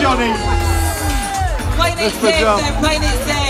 Johnny. Playing it safe, they're playing it safe.